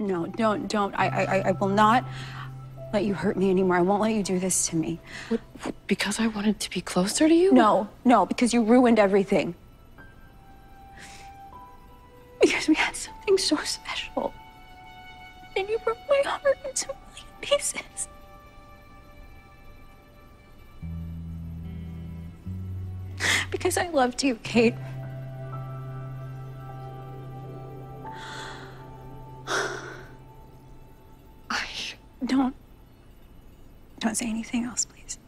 No, don't, don't. I, I, I- I will not let you hurt me anymore. I won't let you do this to me. What, because I wanted to be closer to you? No, no, because you ruined everything. Because we had something so special. And you broke my heart into a million pieces. Because I loved you, Kate. Don't. Don't say anything else, please.